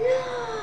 No!